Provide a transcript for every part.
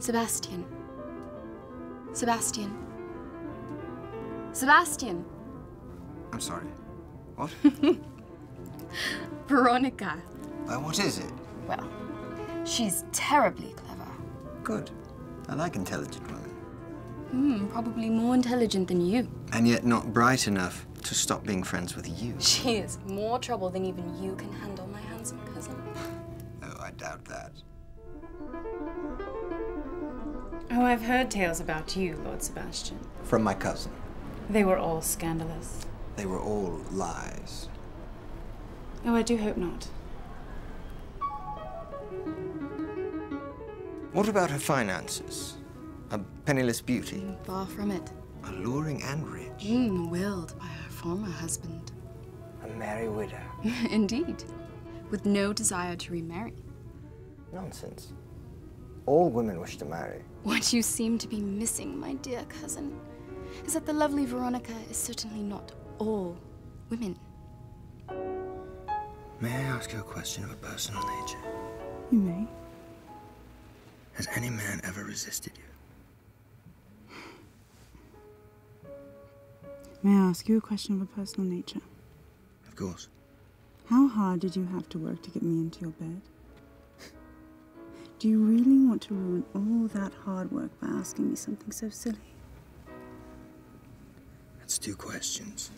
Sebastian. Sebastian. Sebastian. I'm sorry. What? Veronica. Uh, what is it? Well, she's terribly clever. Good. I like intelligent women. Hmm, probably more intelligent than you. And yet not bright enough to stop being friends with you. She is more trouble than even you can handle, my handsome cousin. Oh, I doubt that. Oh, I've heard tales about you, Lord Sebastian. From my cousin. They were all scandalous. They were all lies. Oh, I do hope not. What about her finances? A penniless beauty? Far from it. Alluring and rich. Mm, willed by her former husband. A merry widow. Indeed. With no desire to remarry. Nonsense. All women wish to marry. What you seem to be missing, my dear cousin, is that the lovely Veronica is certainly not all women. May I ask you a question of a personal nature? You may. Has any man ever resisted you? May I ask you a question of a personal nature? Of course. How hard did you have to work to get me into your bed? Do you really want to ruin all that hard work by asking me something so silly? That's two questions.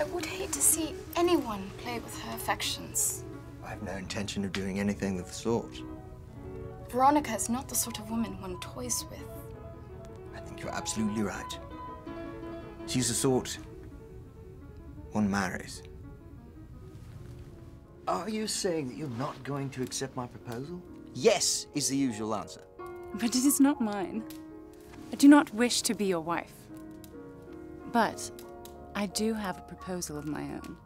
I would hate to see anyone play with her affections. I've no intention of doing anything of the sort. Veronica is not the sort of woman one toys with. I think you're absolutely right. She's the sort one marries. Are you saying that you're not going to accept my proposal? Yes is the usual answer. But it is not mine. I do not wish to be your wife. But I do have a proposal of my own.